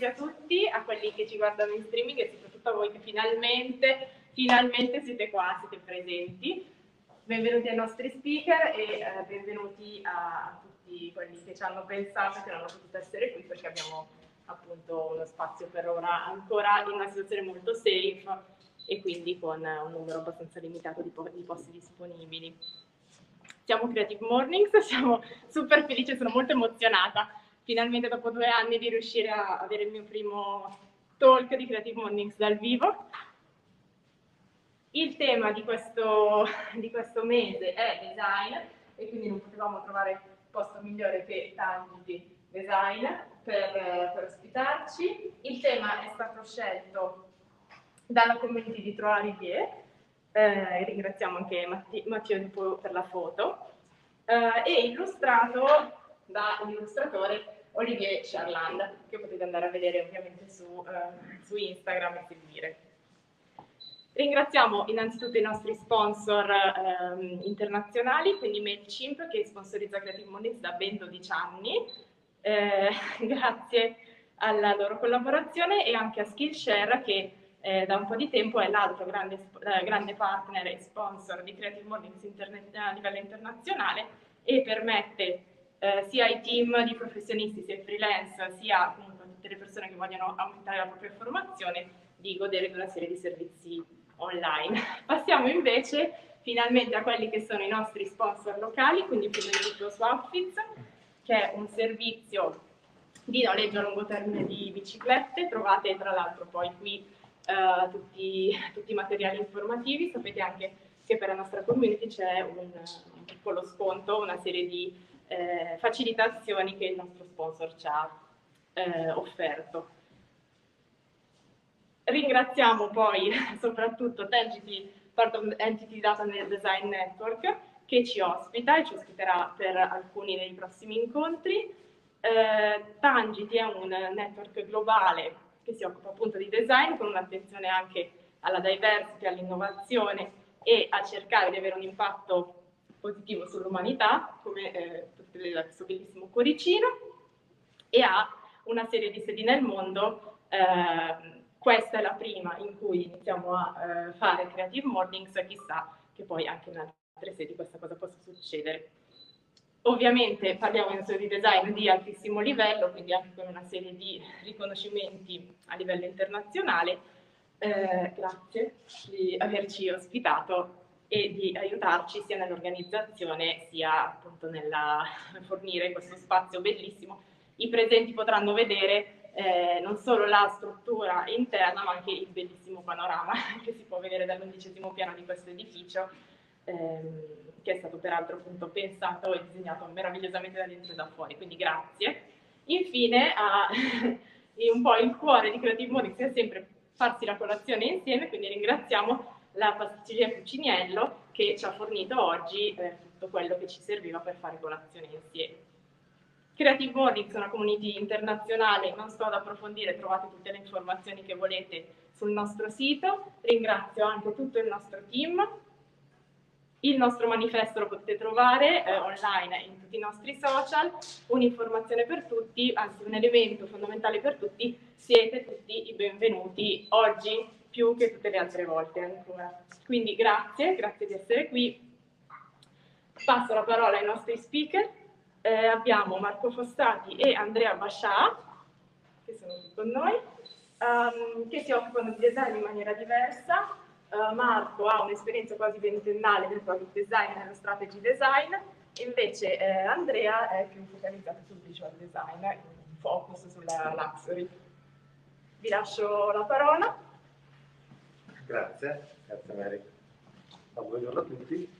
benvenuti a tutti, a quelli che ci guardano in streaming e soprattutto a voi che finalmente, finalmente siete qua, siete presenti. Benvenuti ai nostri speaker e eh, benvenuti a, a, tutti quelli che ci hanno pensato che non hanno potuto essere qui perché abbiamo appunto uno spazio per ora ancora in una situazione molto safe e quindi con un numero abbastanza limitato di, po di posti disponibili. Siamo Creative Mornings, siamo super felici, sono molto emozionata finalmente dopo due anni di riuscire a avere il mio primo talk di Creative Mornings dal vivo. Il tema di questo, di questo mese è design e quindi non potevamo trovare posto migliore che tanti design per, per ospitarci. Il tema è stato scelto dalla community di Trois Riviere, eh, ringraziamo anche Matti, Matteo per la foto, eh, e illustrato da un illustratore Olivier Charland, che potete andare a vedere ovviamente su, eh, su Instagram e seguire. Ringraziamo innanzitutto i nostri sponsor eh, internazionali, quindi MailChimp che sponsorizza Creative Mondays da ben 12 anni, eh, grazie alla loro collaborazione e anche a Skillshare che eh, da un po' di tempo è l'altro grande, eh, grande, partner e sponsor di Creative Mornings a livello internazionale e permette eh, sia ai team di professionisti, sia ai freelance, sia comunque tutte le persone che vogliono aumentare la propria formazione, di godere di una serie di servizi online. Passiamo invece finalmente a quelli che sono i nostri sponsor locali, quindi prima di tutto Swapfits, che è un servizio di noleggio a lungo termine di biciclette, trovate tra l'altro poi qui uh, tutti, tutti, i materiali informativi, sapete anche che per la nostra community c'è un, un piccolo sconto, una serie di eh, facilitazioni che il nostro sponsor ci ha eh, offerto. Ringraziamo poi soprattutto Tangity, Part of Entity Data Design Network, che ci ospita e ci ospiterà per alcuni dei prossimi incontri. Eh, Tangity è un network globale che si occupa appunto di design con un'attenzione anche alla diversity, all'innovazione e a cercare di avere un impatto positivo sull'umanità, come eh, questo bellissimo cuoricino, e ha una serie di sedi nel mondo. Eh, questa è la prima in cui iniziamo a eh, fare Creative Mornings, chissà che poi anche in altre sedi questa cosa possa succedere. Ovviamente parliamo di design di altissimo livello, quindi anche con una serie di riconoscimenti a livello internazionale. Eh, grazie di averci ospitato e di aiutarci sia nell'organizzazione sia appunto nel fornire questo spazio bellissimo. I presenti potranno vedere eh, non solo la struttura interna ma anche il bellissimo panorama che si può vedere dall'undicesimo piano di questo edificio ehm, che è stato peraltro appunto pensato e disegnato meravigliosamente da dentro e da fuori, quindi grazie. Infine, a, un po' il cuore di Creative Mornings è sempre farsi la colazione insieme, quindi ringraziamo la pasticceria Cuciniello che ci ha fornito oggi eh, tutto quello che ci serviva per fare colazione insieme. Creative Mornings è una community internazionale, non sto ad approfondire, trovate tutte le informazioni che volete sul nostro sito. Ringrazio anche tutto il nostro team. Il nostro manifesto lo potete trovare eh, online in tutti i nostri social, un'informazione per tutti, anzi un elemento fondamentale per tutti, siete tutti i benvenuti oggi più che tutte le altre volte ancora. Quindi grazie, grazie di essere qui. Passo la parola ai nostri speaker. Eh, abbiamo Marco Fossati e Andrea Bascià, che sono qui con noi, um, che si occupano di design in maniera diversa. Uh, Marco ha un'esperienza quasi ventennale nel product design e nello strategy design, invece eh, Andrea è più focalizzato sul visual design, in focus sulla luxury. Vi lascio la parola. Grazie, grazie Mary. Buongiorno a tutti.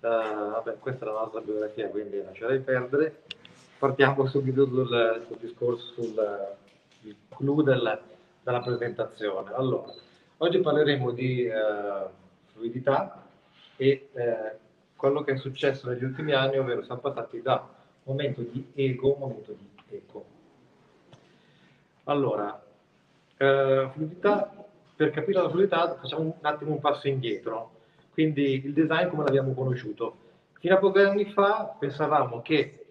Uh, vabbè, questa è la nostra biografia, quindi lascerei perdere. Partiamo subito sul, sul discorso, sul clou del, della presentazione. Allora, oggi parleremo di uh, fluidità e uh, quello che è successo negli ultimi anni, ovvero siamo passati da momento di ego a momento di eco. Allora, fluidità per capire la fluidità facciamo un attimo un passo indietro, quindi il design come l'abbiamo conosciuto. Fino a pochi anni fa pensavamo che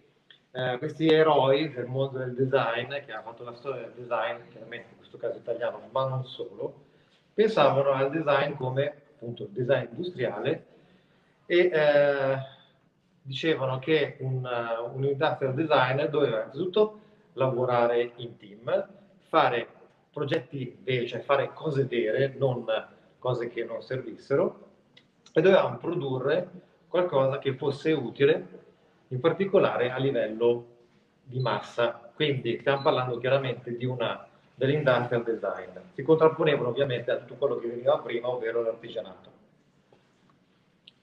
eh, questi eroi del mondo del design, che hanno fatto la storia del design, chiaramente in questo caso italiano, ma non solo, pensavano al design come appunto design industriale e eh, dicevano che un, un industrial designer doveva innanzitutto lavorare in team, fare progetti veri, cioè fare cose vere, non cose che non servissero, e dovevamo produrre qualcosa che fosse utile, in particolare a livello di massa. Quindi stiamo parlando chiaramente di una dell'industrial design. Si contrapponevano ovviamente a tutto quello che veniva prima, ovvero l'artigianato.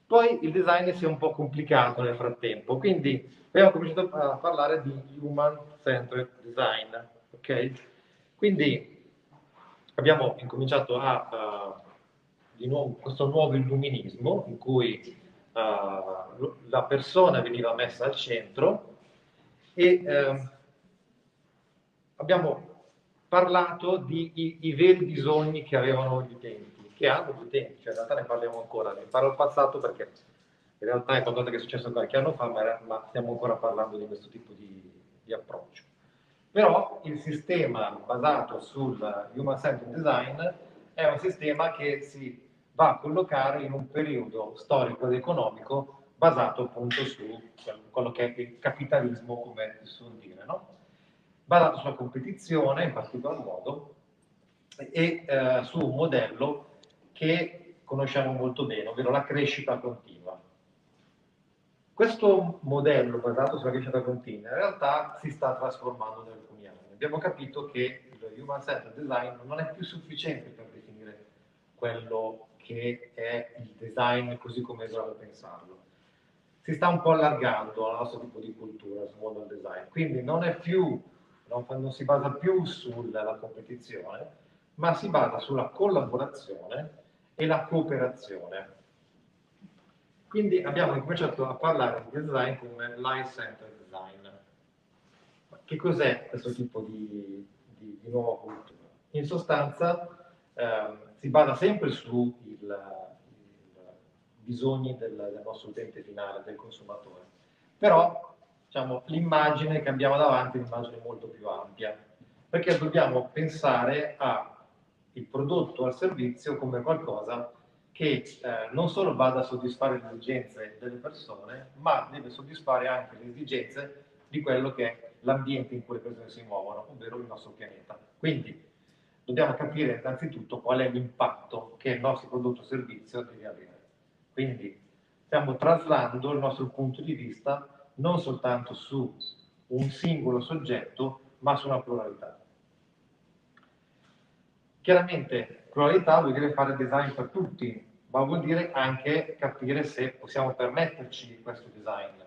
Poi il design si è un po' complicato nel frattempo, quindi abbiamo cominciato a parlare di human-centered design. Okay? Quindi abbiamo incominciato a uh, di nuovo questo nuovo illuminismo in cui uh, la persona veniva messa al centro e uh, abbiamo parlato di i, i, veri bisogni che avevano gli utenti, che hanno gli utenti, cioè in realtà ne parliamo ancora, ne parlo al passato perché in realtà è qualcosa che è successo qualche anno fa, ma, ma stiamo ancora parlando di questo tipo di, di approccio. Però il sistema basato sul Human Centered Design è un sistema che si va a collocare in un periodo storico ed economico basato appunto su quello che è il capitalismo, come si suol dire, no? basato sulla competizione in particolar modo e eh, su un modello che conosciamo molto bene, ovvero la crescita continua. Questo modello basato sulla crescita continua in realtà si sta trasformando negli alcuni anni. Abbiamo capito che il Human Centered Design non è più sufficiente per definire quello che è il design così come dobbiamo pensarlo. Si sta un po' allargando al nostro tipo di cultura sul mondo del design, quindi non è più, non, non si basa più sulla competizione, ma si basa sulla collaborazione e la cooperazione. Quindi abbiamo incominciato a parlare di design come life-centered design. Ma che cos'è questo tipo di, di, di nuova cultura? In sostanza ehm, si basa sempre sui bisogni del, del, nostro utente finale, del consumatore. Però diciamo, l'immagine che abbiamo davanti è un'immagine molto più ampia, perché dobbiamo pensare al prodotto al servizio come qualcosa che eh, non solo vada a soddisfare le esigenze delle persone, ma deve soddisfare anche le esigenze di quello che è l'ambiente in cui le persone si muovono, ovvero il nostro pianeta. Quindi dobbiamo capire innanzitutto qual è l'impatto che il nostro prodotto o servizio deve avere. Quindi stiamo traslando il nostro punto di vista non soltanto su un singolo soggetto, ma su una pluralità. Chiaramente pluralità vuol dire fare design per tutti, ma vuol dire anche capire se possiamo permetterci questo design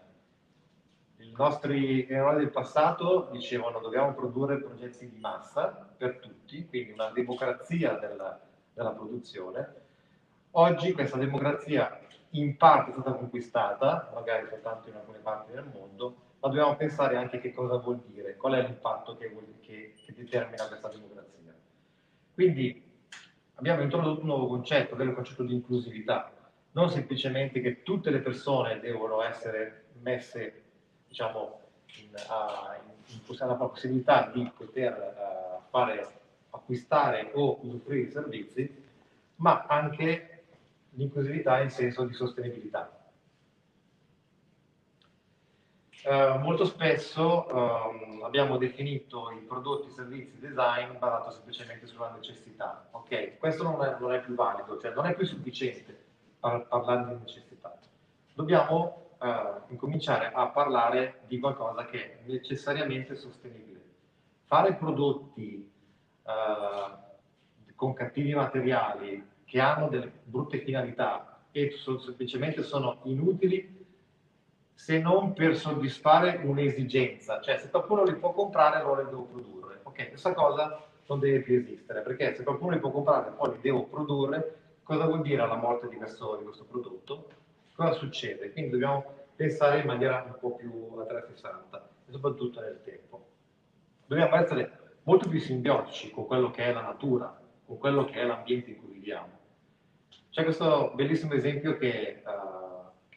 i nostri eroi del passato dicevano dobbiamo produrre progetti di massa per tutti, quindi una democrazia della, della produzione. Oggi questa democrazia in parte è stata conquistata, magari soltanto in alcune parti del mondo, ma dobbiamo pensare anche che cosa vuol dire, qual è l'impatto che, che, che determina questa democrazia. Quindi abbiamo introdotto un nuovo concetto, che è il concetto di inclusività, non semplicemente che tutte le persone devono essere messe diciamo, in, a, in, in, la possibilità di poter uh, fare, acquistare o usufruire di servizi, ma anche l'inclusività in senso di sostenibilità. Uh, molto spesso um, abbiamo definito i prodotti, i servizi, il design basato semplicemente sulla necessità. Ok, questo non è, non è più valido, cioè non è più sufficiente par parlare di necessità. Dobbiamo uh, incominciare a parlare di qualcosa che è necessariamente sostenibile. Fare prodotti uh, con cattivi materiali che hanno delle brutte finalità e semplicemente sono inutili se non per soddisfare un'esigenza, cioè se qualcuno li può comprare allora li devo produrre. Ok, questa cosa non deve più esistere, perché se qualcuno li può comprare e poi li devo produrre, cosa vuol dire la morte di questo, di questo prodotto? cosa succede? Quindi dobbiamo pensare in maniera un po' più a 360 e soprattutto nel tempo. Dobbiamo essere molto più simbiotici con quello che è la natura, con quello che è l'ambiente in cui viviamo. C'è questo bellissimo esempio che, uh,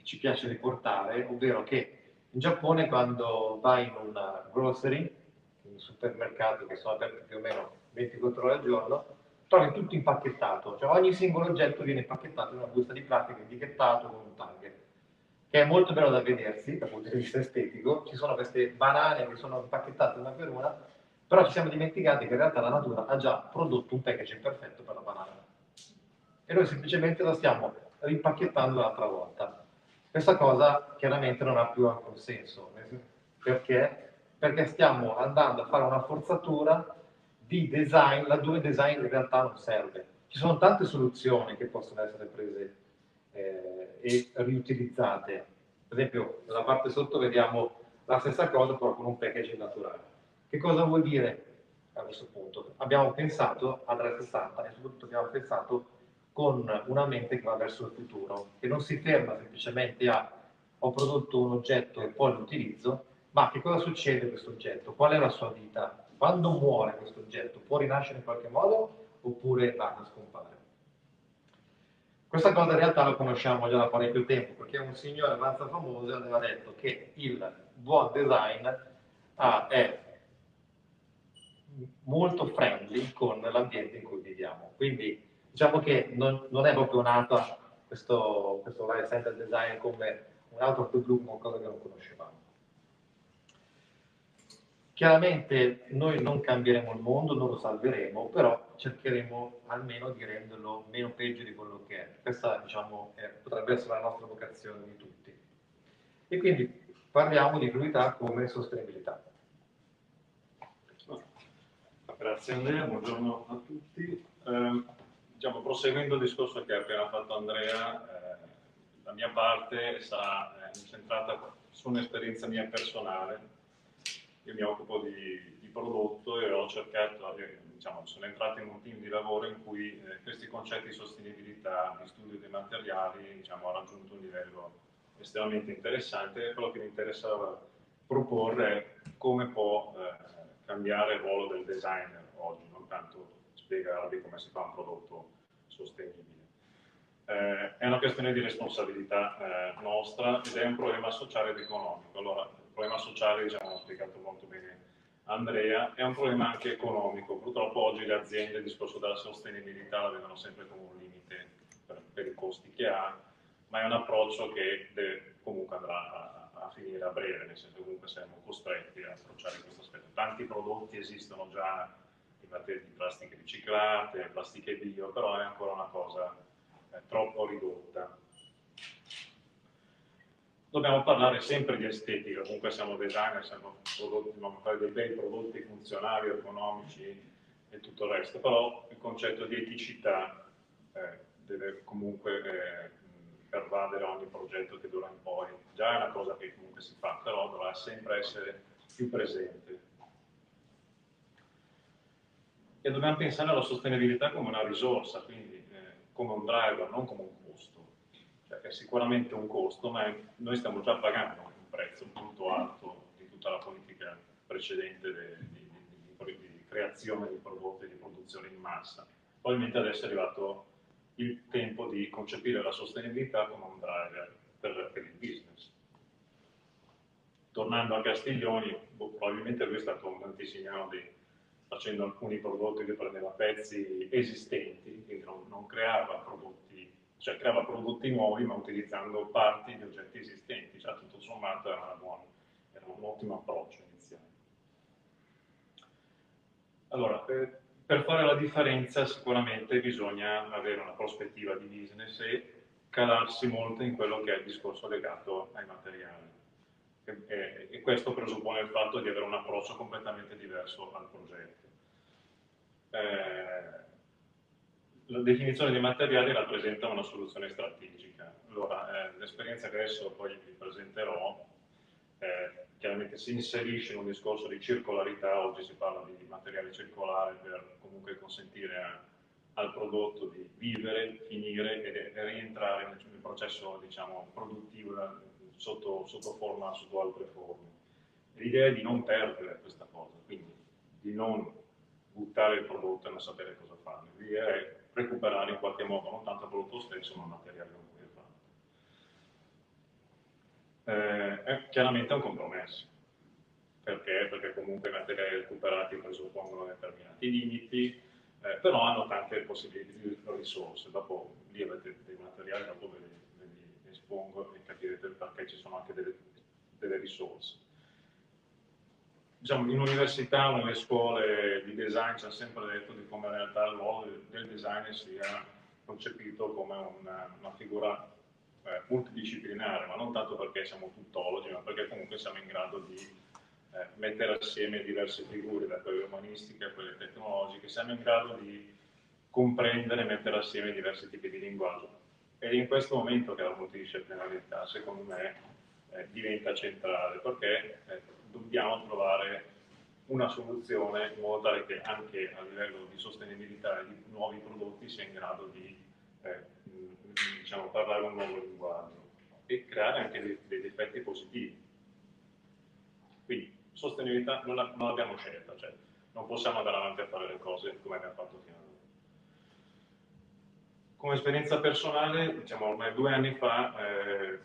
ci piace riportare, ovvero che In Giappone quando vai in una grocery, in supermercati che sono aperti più o meno 24 ore al giorno, trovi tutto impacchettato, cioè ogni singolo oggetto viene impacchettato in una busta di plastica, etichettato con un tag, che è molto bello da vedersi dal punto di vista estetico. Ci sono queste banane che sono impacchettate una per una, però ci siamo dimenticati che in realtà la natura ha già prodotto un packaging perfetto per la banana. E noi semplicemente la stiamo rimpacchettando l'altra volta. Questa cosa chiaramente non ha più alcun senso. Perché? Perché stiamo andando a fare una forzatura di design laddove design in realtà non serve. Ci sono tante soluzioni che possono essere prese eh, e riutilizzate. Per esempio, nella parte sotto vediamo la stessa cosa però con un packaging naturale. Che cosa vuol dire a questo punto? Abbiamo pensato a 360 e soprattutto abbiamo pensato con una mente che va verso il futuro, che non si ferma semplicemente a ho prodotto un oggetto e poi lo utilizzo, ma che cosa succede a questo oggetto? Qual è la sua vita? Quando muore questo oggetto, può rinascere in qualche modo oppure va a scomparire? Questa cosa in realtà la conosciamo già da parecchio tempo, perché un signore abbastanza famoso aveva detto che il buon design ah, è molto friendly con l'ambiente in cui viviamo. Quindi diciamo che non, non è proprio nata questo, questo life center design come un altro blu, qualcosa che non conoscevamo. Chiaramente noi non cambieremo il mondo, non lo salveremo, però cercheremo almeno di renderlo meno peggio di quello che è. Questa diciamo, è, potrebbe essere la nostra vocazione di tutti. E quindi parliamo di fluidità come sostenibilità. Grazie Andrea, buongiorno a tutti. Eh, diciamo, proseguendo il discorso che ha appena fatto Andrea, eh, la mia parte sarà eh, incentrata su un'esperienza mia personale. Io mi occupo di, di prodotto e ho cercato, eh, diciamo, sono entrato in un team di lavoro in cui eh, questi concetti di sostenibilità, di studio dei materiali, diciamo, ha raggiunto un livello estremamente interessante. E quello che mi interessava proporre è come può eh, cambiare il ruolo del designer oggi, non tanto spiegarvi come si fa un prodotto sostenibile. Eh, è una questione di responsabilità eh, nostra ed è un problema sociale ed economico. Allora, problema sociale, diciamo, l'ha spiegato molto bene Andrea, è un problema anche economico. Purtroppo oggi le aziende il discorso della sostenibilità la vedono sempre come un limite per, per i costi che ha, ma è un approccio che deve, comunque andrà a, a, finire a breve, nel senso che comunque siamo costretti a approcciare questo aspetto. Tanti prodotti esistono già materia di plastiche riciclate, plastiche bio, però è ancora una cosa eh, troppo ridotta dobbiamo parlare sempre di estetica, comunque siamo designer, siamo prodotti, dobbiamo fare dei bei prodotti funzionali, ergonomici e tutto il resto, però il concetto di eticità eh, deve comunque eh, pervadere ogni progetto che d'ora in poi. Già è una cosa che comunque si fa, però dovrà sempre essere più presente. E dobbiamo pensare alla sostenibilità come una risorsa, quindi eh, come un driver, non come un è sicuramente un costo, ma noi stiamo già pagando un prezzo molto alto di tutta la politica precedente di, di, di, di creazione di prodotti, di produzione in massa. Probabilmente adesso è arrivato il tempo di concepire la sostenibilità come un driver per, per il business. Tornando a Castiglioni, boh, probabilmente lui è stato un tantissimi anni facendo alcuni prodotti che prendeva pezzi esistenti, quindi non, non creava prodotti cioè creava prodotti nuovi ma utilizzando parti di oggetti esistenti, cioè tutto sommato era, buona, era un ottimo approccio iniziale. Allora, per, per fare la differenza sicuramente bisogna avere una prospettiva di business e calarsi molto in quello che è il discorso legato ai materiali. E, e, questo presuppone il fatto di avere un approccio completamente diverso al progetto. Eh, la definizione dei materiali rappresenta una soluzione strategica. Allora, eh, l'esperienza che adesso poi vi presenterò eh, chiaramente si inserisce in un discorso di circolarità, oggi si parla di materiale circolare per comunque consentire a, al prodotto di vivere, finire e, rientrare nel, processo diciamo, produttivo sotto, sotto, forma, sotto altre forme. L'idea è di non perdere questa cosa, quindi di non buttare il prodotto e non sapere cosa farne. L'idea è recuperare in qualche modo non tanto il prodotto stesso ma il materiale con cui è fatto. Eh, chiaramente è un compromesso. Perché? Perché comunque i materiali recuperati presuppongono determinati limiti, eh, però hanno tante possibilità di risorse. Dopo lì avete dei materiali, dopo ve li, li espongo e capirete perché ci sono anche delle, delle risorse. Diciamo, in università o nelle scuole di design ci hanno sempre detto di come in realtà il ruolo del designer sia concepito come una, una figura eh, multidisciplinare, ma non tanto perché siamo tuttologi, ma perché comunque siamo in grado di eh, mettere assieme diverse figure, da quelle umanistiche a quelle tecnologiche, siamo in grado di comprendere e mettere assieme diversi tipi di linguaggio. Ed è in questo momento che la multidisciplinarietà, secondo me, eh, diventa centrale, perché eh, dobbiamo trovare una soluzione in modo tale che anche a livello di sostenibilità e di nuovi prodotti sia in grado di eh, diciamo, parlare un nuovo linguaggio e creare anche dei, degli effetti positivi. Quindi sostenibilità non, la, non l'abbiamo scelta, cioè non possiamo andare avanti a fare le cose come abbiamo fatto fino ad ora. Come esperienza personale, diciamo ormai due anni fa eh,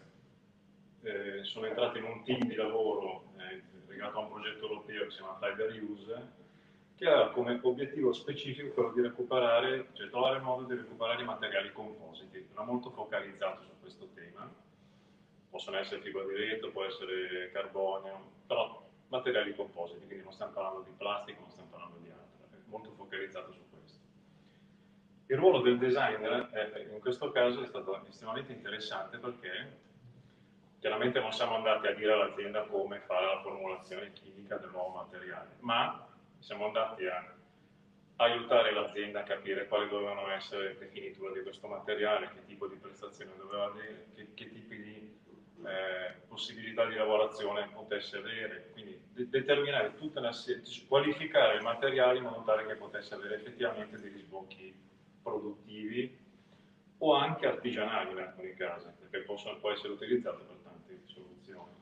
eh, sono entrato in un team di lavoro eh, legato a un progetto europeo che si chiama Fiber Use, che aveva come obiettivo specifico quello di recuperare, cioè trovare modo di recuperare i materiali compositi. Era molto focalizzato su questo tema. Possono essere fibra di retro, può essere carbonio, però materiali compositi, quindi non stiamo parlando di plastica, non stiamo parlando di altro, è molto focalizzato su questo. Il ruolo del designer è, in questo caso è stato estremamente interessante perché chiaramente non siamo andati a dire all'azienda come fare la formulazione chimica del nuovo materiale, ma siamo andati a aiutare l'azienda a capire quali dovevano essere le finiture di questo materiale, che tipo di prestazione doveva avere, che, che tipi di eh, possibilità di lavorazione potesse avere, quindi de determinare tutta una serie, qualificare il materiale in modo tale che potesse avere effettivamente degli sbocchi produttivi o anche artigianali in alcuni casi, perché possono, può essere utilizzato per tante soluzioni.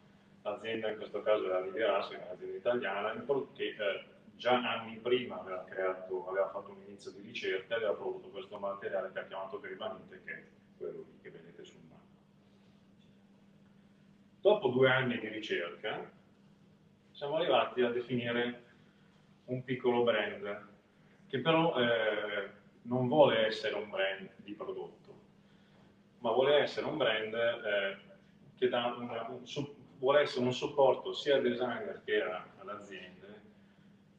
L'azienda in questo caso era è un'azienda italiana, che eh, già anni prima aveva, creato, aveva fatto un inizio di ricerca e aveva prodotto questo materiale che ha chiamato Gribanite, che vedete sul mappa. Dopo due anni di ricerca siamo arrivati a definire un piccolo brand che però eh, non vuole essere un brand di prodotto, ma vuole essere un brand eh, che una, un, vuole essere un supporto sia al designer che all'azienda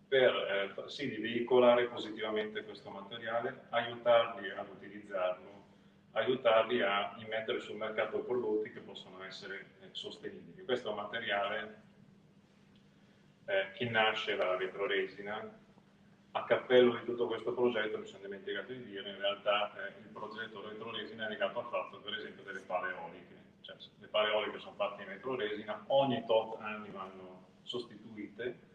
per eh, sì veicolare positivamente questo materiale, aiutarli ad utilizzarlo, aiutarli a immettere sul mercato prodotti che possono essere eh, sostenibili. Questo è un materiale eh, che nasce dalla vetroresina. A cappello di tutto questo progetto, mi sono dimenticato di dire, in realtà eh, il progetto vetroresina è legato al fatto, per esempio, delle pale eoliche. Cioè, le pale eoliche sono fatte in vetroresina, ogni tot anni vanno sostituite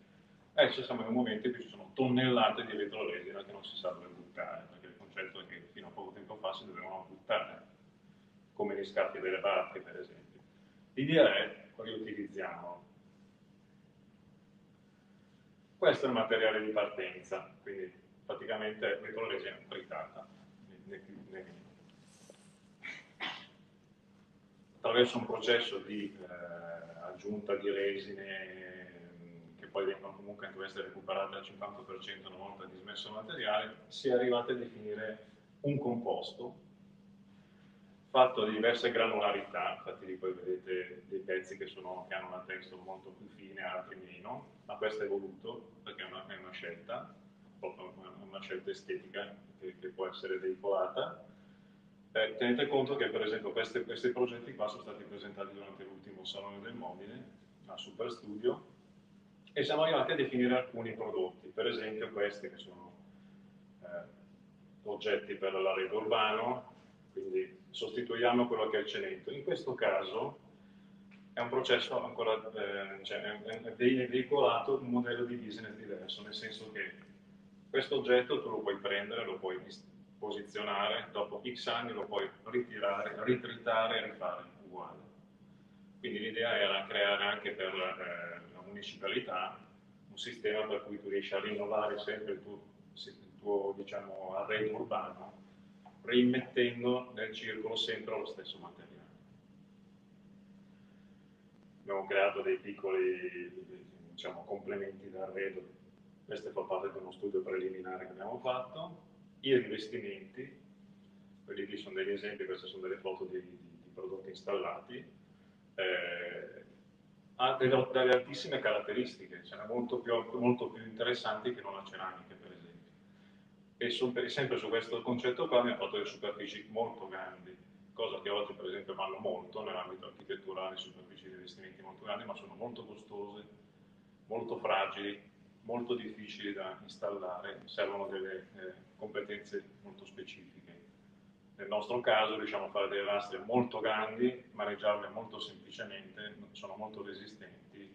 Adesso siamo in un momento in cui ci sono tonnellate di vetroresina che non si sa dove buttare, perché il concetto è che fino a poco tempo fa si dovevano buttare, come gli scarti delle barche per esempio. L'idea è riutilizziamo. Questo è il materiale di partenza, quindi praticamente vetroresina tritata. Attraverso un processo di eh, aggiunta di resine poi vengono comunque anche queste recuperate al 50% una volta dismesso il materiale, si è arrivati a definire un composto fatto di diverse granularità, infatti di poi vedete dei pezzi che, sono, che hanno una texture molto più fine, altri meno, ma questo è voluto perché è una, è una scelta, una, una, scelta estetica che, che può essere veicolata. Eh, tenete conto che per esempio questi, questi progetti qua sono stati presentati durante l'ultimo Salone del Mobile, a Super Studio, e siamo arrivati a definire alcuni prodotti, per esempio questi che sono eh, oggetti per l'arredo urbano, quindi sostituiamo quello che è il cemento. In questo caso è un processo ancora, eh, cioè è veicolato un modello di business diverso, nel senso che questo oggetto tu lo puoi prendere, lo puoi posizionare, dopo x anni lo puoi ritirare, ritritare e rifare uguale. Quindi l'idea era creare anche per eh, municipalità un sistema per cui tu riesci a rinnovare sempre il tuo, tuo diciamo, arredo urbano, rimettendo nel circolo sempre lo stesso materiale. Abbiamo creato dei piccoli diciamo, complementi d'arredo, questo fa parte di uno studio preliminare che abbiamo fatto, i rivestimenti, quelli lì sono degli esempi, queste sono delle foto di, di, di prodotti installati, eh, ha delle, delle, altissime caratteristiche, ce n'è molto molto più interessanti che non la ceramica per esempio. Su, questo concetto qua abbiamo fatto delle superfici molto grandi, cosa che oggi per esempio vanno molto nell'ambito architetturale, superfici di investimenti molto grandi, ma sono molto costose, molto fragili, molto difficili da installare, servono delle eh, competenze molto specifiche. Nel nostro caso riusciamo a fare delle lastre molto grandi, maneggiarle molto semplicemente, sono molto resistenti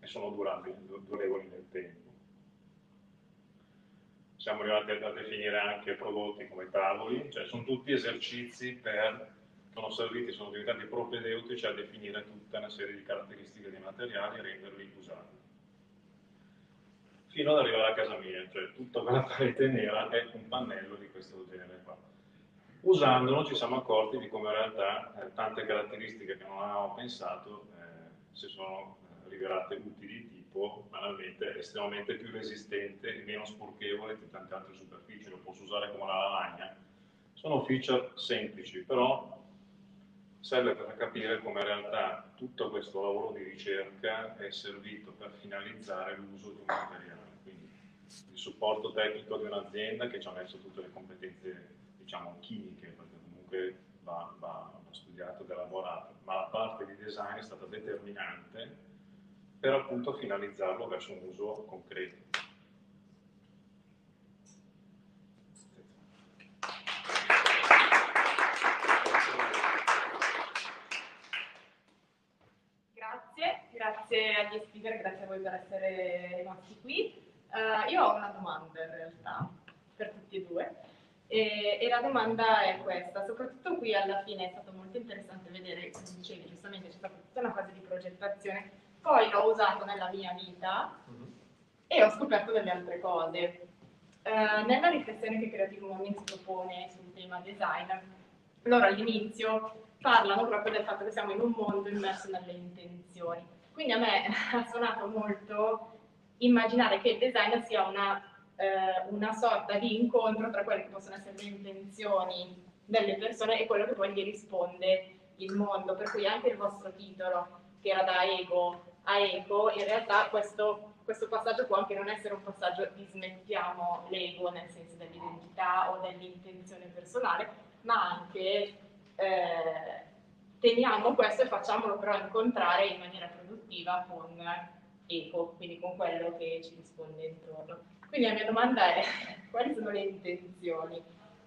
e sono durabili, durevoli nel tempo. Siamo arrivati a definire anche prodotti come tavoli, cioè sono tutti esercizi per, sono serviti, sono diventati propedeutici a definire tutta una serie di caratteristiche dei materiali e renderli usabili. Fino ad arrivare a casa mia, cioè tutta quella parete nera è un pannello di questo genere qua usandolo ci siamo accorti di come in realtà eh, tante caratteristiche che non avevamo pensato eh, si sono eh, rivelate utili, tipo banalmente estremamente più resistente e meno sporchevole di tante altre superfici, lo posso usare come una lavagna. Sono feature semplici, però serve per capire come in realtà tutto questo lavoro di ricerca è servito per finalizzare l'uso di un materiale. Quindi il supporto tecnico di un'azienda che ci ha messo tutte le competenze diciamo, chimiche, perché comunque va, va, va studiato ed elaborato, ma la parte di design è stata determinante per appunto finalizzarlo verso un uso concreto. Grazie, grazie agli speaker, grazie a voi per essere rimasti qui. Uh, io ho una domanda in realtà per tutti e due. E, e, la domanda è questa, soprattutto qui alla fine è stato molto interessante vedere, come dicevi giustamente, c'è stata tutta una fase di progettazione, poi l'ho usato nella mia vita mm-hmm. e ho scoperto delle altre cose. Uh, nella riflessione che Creative Moments propone sul tema design, loro all'inizio parlano proprio del fatto che siamo in un mondo immerso nelle intenzioni. Quindi a me ha suonato molto immaginare che il design sia una eh, una sorta di incontro tra quelle che possono essere le intenzioni delle persone e quello che poi gli risponde il mondo. Per cui anche il vostro titolo, che era da ego a eco, in realtà questo, questo passaggio può anche non essere un passaggio di smettiamo l'ego nel senso dell'identità o dell'intenzione personale, ma anche eh, teniamo questo e facciamolo però incontrare in maniera produttiva con eco, quindi con quello che ci risponde intorno. Quindi la mia domanda è, quali sono le intenzioni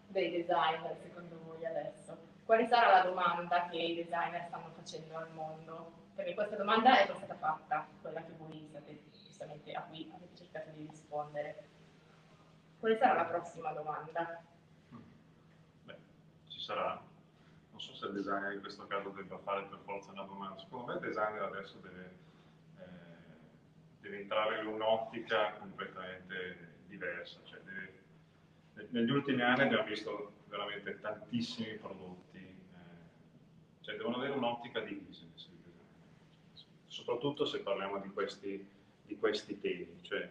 dei designer secondo voi adesso? Quale sarà la domanda che i designer stanno facendo al mondo? Perché questa domanda è già stata fatta, quella che voi state giustamente a cui avete cercato di rispondere. Quale sarà la prossima domanda? Beh, ci sarà. Non so se il designer in questo caso debba fare per forza una domanda. Secondo me il designer adesso deve deve entrare in un'ottica completamente diversa. Cioè deve, negli ultimi anni abbiamo visto veramente tantissimi prodotti, eh, cioè devono avere un'ottica di business, soprattutto se parliamo di questi, di questi temi. Cioè,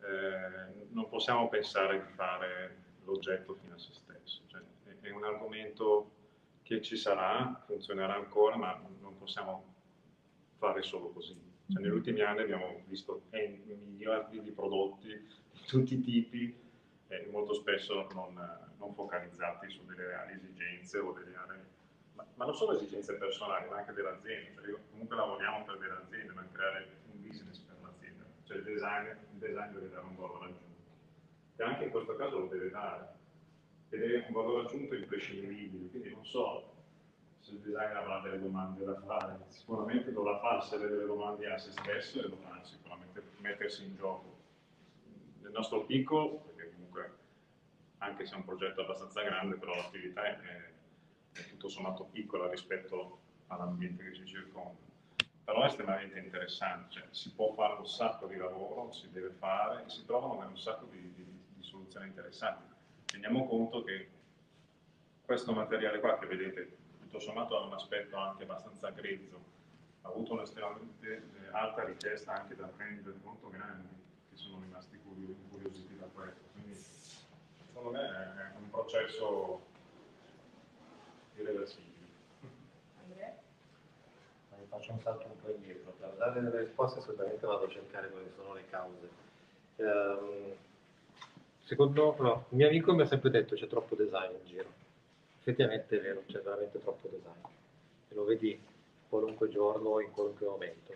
eh, non possiamo pensare di fare l'oggetto fino a se stesso. Cioè, è, è un argomento che ci sarà, funzionerà ancora, ma non possiamo fare solo così cioè, negli ultimi anni abbiamo visto miliardi di prodotti di tutti i tipi, eh, molto spesso non, non, focalizzati su delle reali esigenze o delle aree, ma, non solo esigenze personali, ma anche delle aziende. Cioè, comunque lavoriamo per delle aziende, ma creare un business per l'azienda. Cioè il design, il design deve dare un valore aggiunto. E anche in questo caso lo deve dare. Ed è un valore aggiunto imprescindibile, quindi non so se il designer avrà delle domande da fare, sicuramente dovrà farsi delle domande a se stesso e dovrà sicuramente mettersi in gioco. Nel nostro picco, perché comunque anche se è un progetto abbastanza grande, però l'attività è, è tutto sommato piccola rispetto all'ambiente che ci circonda. Però è estremamente interessante, cioè, si può fare un sacco di lavoro, si deve fare, e si trovano un sacco di, di, di soluzioni interessanti. Teniamo conto che questo materiale qua che vedete tutto sommato ha un aspetto anche abbastanza grezzo, ha avuto un'estremamente eh, alta richiesta anche da brand molto grandi che sono rimasti incuriositi da questo. Quindi secondo me è un processo irreversibile. Faccio un salto un po' indietro, per dare delle risposte assolutamente vado a cercare quali sono le cause. Um, secondo no, il mio amico mi ha sempre detto c'è troppo design in giro. Effettivamente è vero, c'è veramente troppo design. E lo vedi qualunque giorno, in qualunque momento.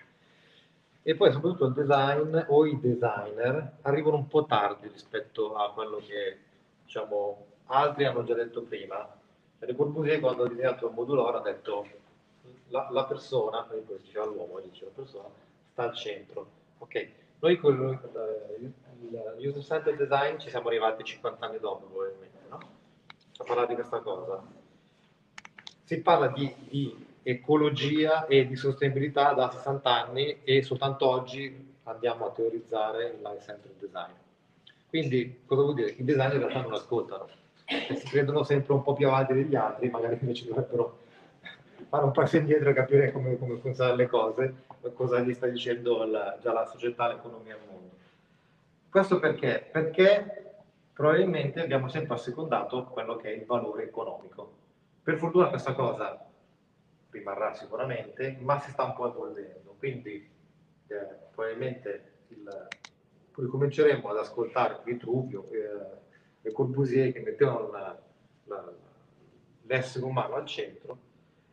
E poi soprattutto il design o i designer arrivano un po' tardi rispetto a quello che diciamo, altri hanno già detto prima. Le Corbusier quando ha disegnato il modular ha detto la, la persona, si diceva l'uomo, dice la persona, sta al centro. Ok, noi con il, user centered design ci siamo arrivati 50 anni dopo probabilmente, no? A parlare di questa cosa. Si parla di, di ecologia e di sostenibilità da 60 anni e soltanto oggi andiamo a teorizzare il life-centered design. Quindi cosa vuol dire? I designer in realtà non ascoltano e si credono sempre un po' più avanti degli altri, magari invece dovrebbero fare un passo indietro e capire come, come funzionano le cose, cosa gli sta dicendo la, già la società, l'economia, il mondo. Questo perché? Perché probabilmente abbiamo sempre assecondato quello che è il valore economico. Per fortuna questa cosa rimarrà sicuramente, ma si sta un po' evolvendo. Quindi eh, probabilmente il, ricominceremo ad ascoltare Vitruvio eh, e Corbusier che mettevano la, la, l'essere umano al centro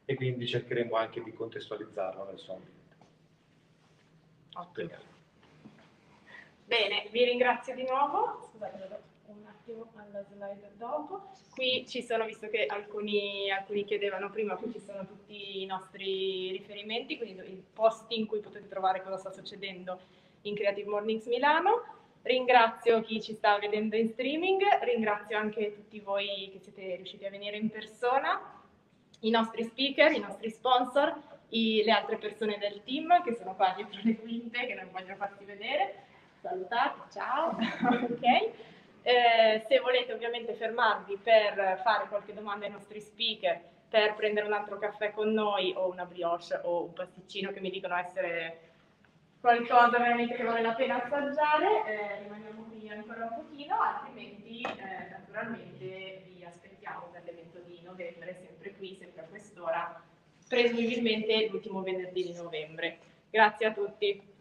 e quindi cercheremo anche di contestualizzarlo nel suo ambiente. Ottimo. Bene, vi ringrazio di nuovo. Scusate, un attimo alla slide dopo. Qui ci sono, visto che alcuni, alcuni, chiedevano prima, qui ci sono tutti i nostri riferimenti, quindi i posti in cui potete trovare cosa sta succedendo in Creative Mornings Milano. Ringrazio chi ci sta vedendo in streaming, ringrazio anche tutti voi che siete riusciti a venire in persona, i nostri speaker, i nostri sponsor, i, le altre persone del team che sono qua dietro le quinte, che non voglio farti vedere. Salutate, ciao. ok. Eh, se volete ovviamente fermarvi per fare qualche domanda ai nostri speaker, per prendere un altro caffè con noi o una brioche o un pasticcino che mi dicono essere qualcosa veramente che vale la pena assaggiare, eh, rimaniamo qui ancora un pochino, altrimenti eh, naturalmente vi aspettiamo per l'evento di novembre, sempre qui, sempre a quest'ora, presumibilmente l'ultimo venerdì di novembre. Grazie a tutti.